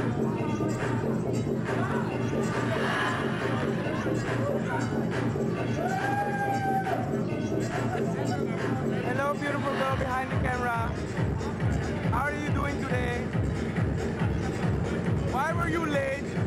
Hello beautiful girl behind the camera. How are you doing today? Why were you late?